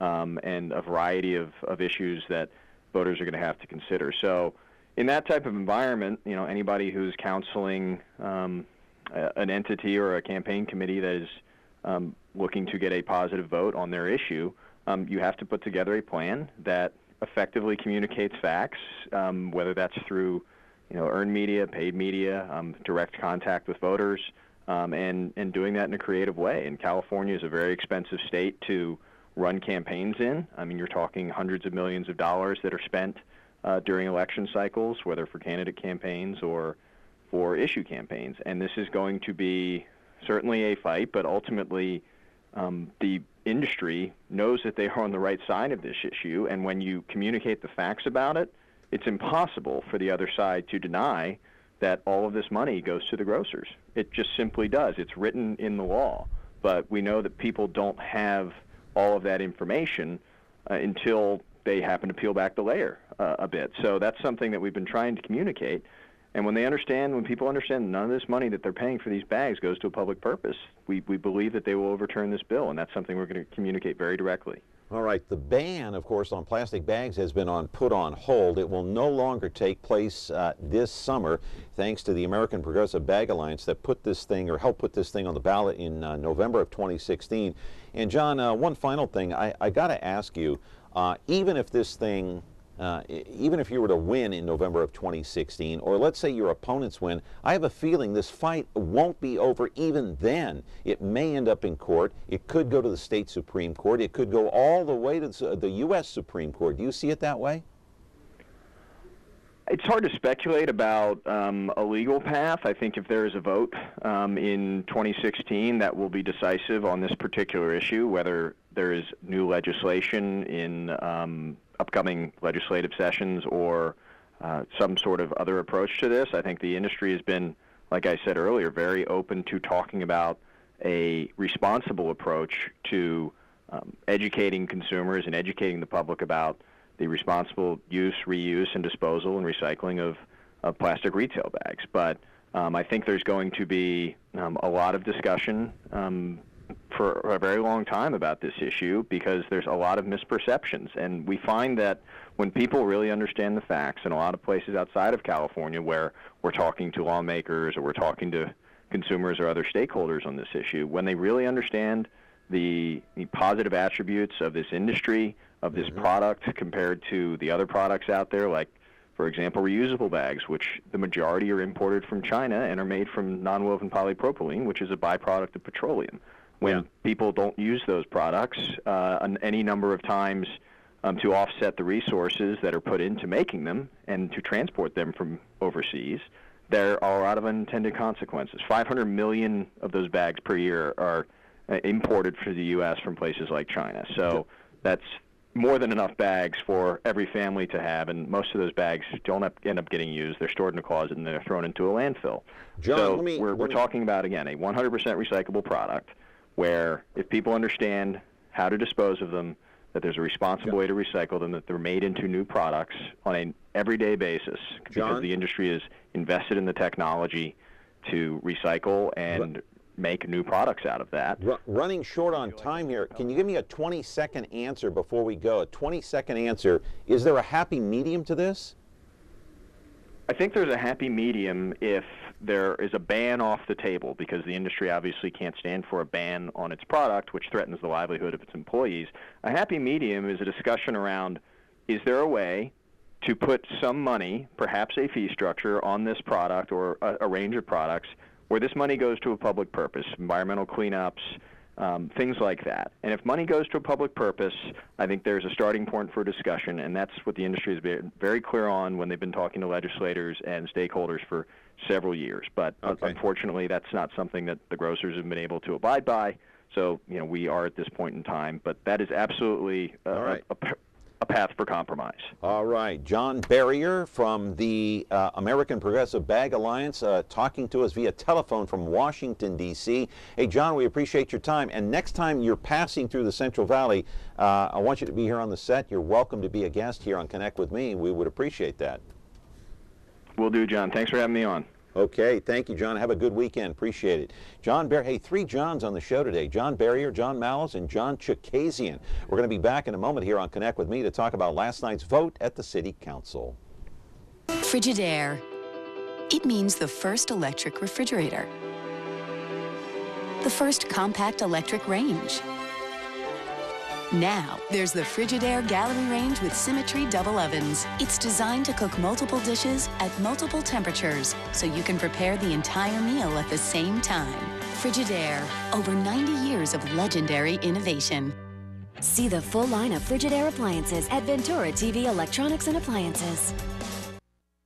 um, and a variety of, of issues that voters are going to have to consider. So, in that type of environment, you know, anybody who's counseling um, a, an entity or a campaign committee that is um, looking to get a positive vote on their issue, um, you have to put together a plan that effectively communicates facts, um, whether that's through, you know, earned media, paid media, um, direct contact with voters, um, and and doing that in a creative way. And California is a very expensive state to run campaigns in. I mean, you're talking hundreds of millions of dollars that are spent uh, during election cycles, whether for candidate campaigns or for issue campaigns. And this is going to be certainly a fight, but ultimately um, the industry knows that they are on the right side of this issue. And when you communicate the facts about it, it's impossible for the other side to deny that all of this money goes to the grocers. It just simply does. It's written in the law. But we know that people don't have all of that information uh, until they happen to peel back the layer uh, a bit. So that's something that we've been trying to communicate. And when they understand, when people understand none of this money that they're paying for these bags goes to a public purpose, we, we believe that they will overturn this bill, and that's something we're going to communicate very directly. All right, the ban, of course, on plastic bags has been on put on hold. It will no longer take place uh, this summer, thanks to the American Progressive Bag Alliance that put this thing or helped put this thing on the ballot in uh, November of 2016. And John, uh, one final thing, I, I got to ask you, uh, even if this thing uh, even if you were to win in November of 2016, or let's say your opponents win, I have a feeling this fight won't be over even then. It may end up in court. It could go to the state Supreme Court. It could go all the way to the U.S. Supreme Court. Do you see it that way? It's hard to speculate about um, a legal path. I think if there is a vote um, in 2016 that will be decisive on this particular issue, whether there is new legislation in um, upcoming legislative sessions or uh, some sort of other approach to this. I think the industry has been, like I said earlier, very open to talking about a responsible approach to um, educating consumers and educating the public about the responsible use, reuse, and disposal and recycling of, of plastic retail bags. But um, I think there's going to be um, a lot of discussion um, for a very long time about this issue because there's a lot of misperceptions. And we find that when people really understand the facts, in a lot of places outside of California where we're talking to lawmakers or we're talking to consumers or other stakeholders on this issue, when they really understand the, the positive attributes of this industry, of this mm-hmm. product compared to the other products out there, like for example, reusable bags, which the majority are imported from China and are made from nonwoven polypropylene, which is a byproduct of petroleum when yeah. people don't use those products uh, any number of times um, to offset the resources that are put into making them and to transport them from overseas, there are a lot of unintended consequences. 500 million of those bags per year are uh, imported for the U.S. from places like China. So that's more than enough bags for every family to have, and most of those bags don't end up getting used. They're stored in a closet and they're thrown into a landfill. John, so me, we're, we're me... talking about again a 100% recyclable product where if people understand how to dispose of them, that there's a responsible way to recycle them, that they're made into new products on an everyday basis because John? the industry is invested in the technology to recycle and make new products out of that. Ru- running short on time here. Can you give me a 20 second answer before we go? A 20 second answer. Is there a happy medium to this? I think there's a happy medium if there is a ban off the table because the industry obviously can't stand for a ban on its product, which threatens the livelihood of its employees. A happy medium is a discussion around is there a way to put some money, perhaps a fee structure, on this product or a, a range of products where this money goes to a public purpose, environmental cleanups, um, things like that. And if money goes to a public purpose, I think there's a starting point for discussion, and that's what the industry has been very clear on when they've been talking to legislators and stakeholders for several years. But uh, unfortunately, that's not something that the grocers have been able to abide by. So, you know, we are at this point in time, but that is absolutely uh, a, a, a path for compromise. All right. John Berrier from the uh, American Progressive Bag Alliance uh, talking to us via telephone from Washington, D.C. Hey, John, we appreciate your time. And next time you're passing through the Central Valley, uh, I want you to be here on the set. You're welcome to be a guest here on Connect with Me. We would appreciate that. Will do, John. Thanks for having me on. Okay, thank you, John. Have a good weekend. Appreciate it. John Berrier, hey, three Johns on the show today. John Berrier, John Malos, and John Chookasian. We're going to be back in a moment here on Connect with Me to talk about last night's vote at the City Council. Frigidaire. It means the first electric refrigerator. The first compact electric range. Now, there's the Frigidaire Gallery Range with Symmetry double ovens. It's designed to cook multiple dishes at multiple temperatures, so you can prepare the entire meal at the same time. Frigidaire, over 90 years of legendary innovation. See the full line of Frigidaire appliances at Ventura TV Electronics and Appliances.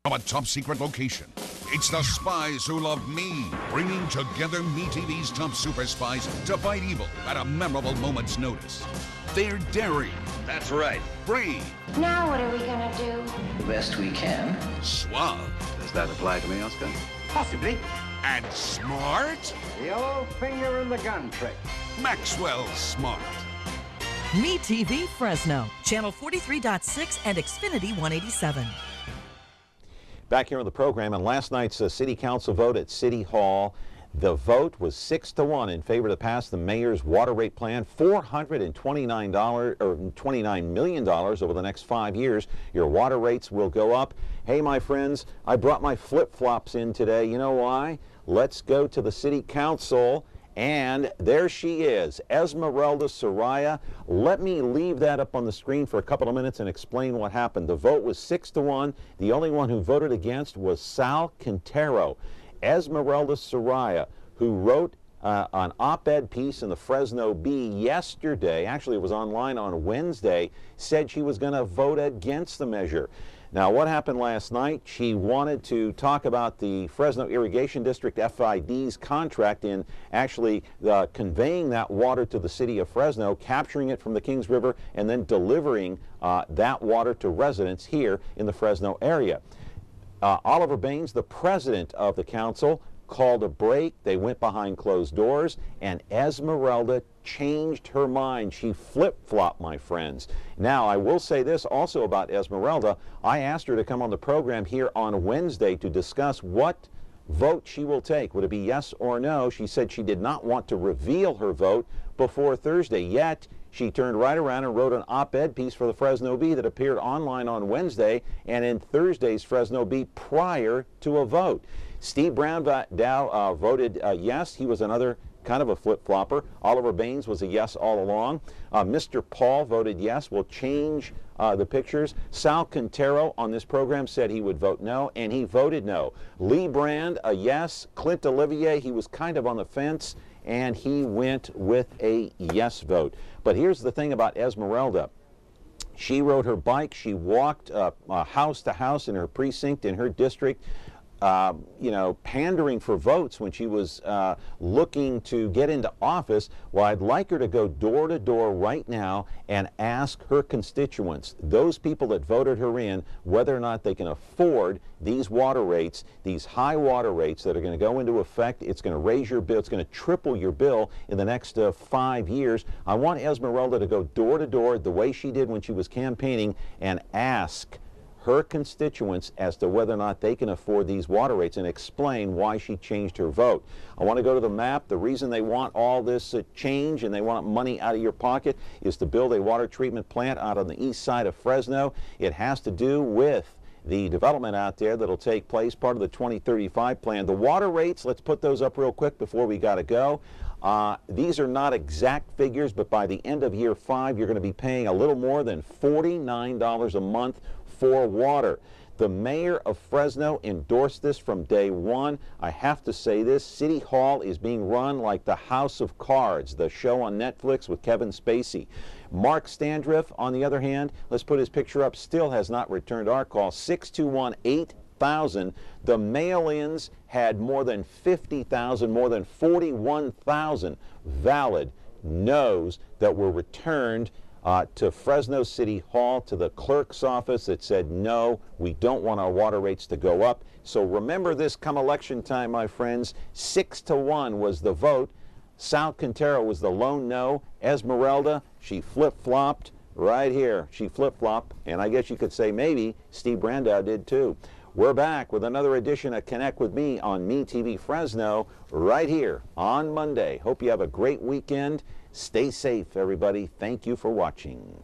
From a top secret location, it's the spies who love me, bringing together MeTV's top super spies to fight evil at a memorable moment's notice. They're daring. That's right. Brave. Now what are we gonna do? The best we can. Suave. Does that apply to me, Oscar? Possibly. And smart. The old finger in the gun trick. Maxwell Smart. Me TV Fresno, channel 43.6 and Xfinity 187. Back here on the program, and last night's uh, City Council vote at City Hall, the vote was six to one in favor to pass the mayor's water rate plan, $429 or $29 million over the next five years. Your water rates will go up. Hey, my friends, I brought my flip-flops in today. You know why? Let's go to the City Council. And there she is, Esmeralda Soraya. Let me leave that up on the screen for a couple of minutes and explain what happened. The vote was six to one. The only one who voted against was Sal Quintero. Esmeralda Soraya, who wrote uh, an op-ed piece in the Fresno Bee yesterday, actually it was online on Wednesday, said she was going to vote against the measure. Now, what happened last night? She wanted to talk about the Fresno Irrigation District FID's contract in actually uh, conveying that water to the city of Fresno, capturing it from the Kings River, and then delivering uh, that water to residents here in the Fresno area. Uh, Oliver Baines, the president of the council, called a break. They went behind closed doors, and Esmeralda changed her mind. She flip-flopped, my friends. Now, I will say this also about Esmeralda. I asked her to come on the program here on Wednesday to discuss what vote she will take. Would it be yes or no? She said she did not want to reveal her vote before Thursday. Yet, she turned right around and wrote an op-ed piece for the Fresno Bee that appeared online on Wednesday and in Thursday's Fresno Bee prior to a vote. Steve Brandau uh, voted uh, yes. He was another kind of a flip-flopper. Oliver Baines was a yes all along. Uh, Mr. Paul voted yes. We'll change uh, the pictures. Sal Quintero on this program said he would vote no, and he voted no. Lee Brand, a yes. Clint Olivier, he was kind of on the fence, and he went with a yes vote. But here's the thing about Esmeralda. She rode her bike. She walked uh, uh, house to house in her precinct, in her district, uh, you know, pandering for votes when she was uh, looking to get into office. Well, I'd like her to go door to door right now and ask her constituents, those people that voted her in, whether or not they can afford these water rates, these high water rates that are going to go into effect. It's going to raise your bill. It's going to triple your bill in the next uh, five years. I want Esmeralda to go door to door the way she did when she was campaigning and ask her constituents as to whether or not they can afford these water rates and explain why she changed her vote. I want to go to the map. The reason they want all this uh, change and they want money out of your pocket is to build a water treatment plant out on the east side of Fresno. It has to do with the development out there that'll take place, part of the 2035 plan. The water rates, let's put those up real quick before we got to go. Uh, these are not exact figures, but by the end of year five, you're going to be paying a little more than $49 a month for water. The mayor of Fresno endorsed this from day one. I have to say this, City Hall is being run like the House of Cards, the show on Netflix with Kevin Spacey. Mark Standriff, on the other hand, let's put his picture up, still has not returned our call, 621 8000. The mail-ins had more than 50,000, more than 41,000 valid no's that were returned uh, to Fresno City Hall, to the clerk's office that said, no, we don't want our water rates to go up. So remember this come election time, my friends. Six to one was the vote. Sal Quintero was the lone no. Esmeralda, she flip-flopped right here. She flip-flopped, and I guess you could say maybe Steve Brandau did too. We're back with another edition of Connect with Me on MeTV Fresno right here on Monday. Hope you have a great weekend. Stay safe, everybody. Thank you for watching.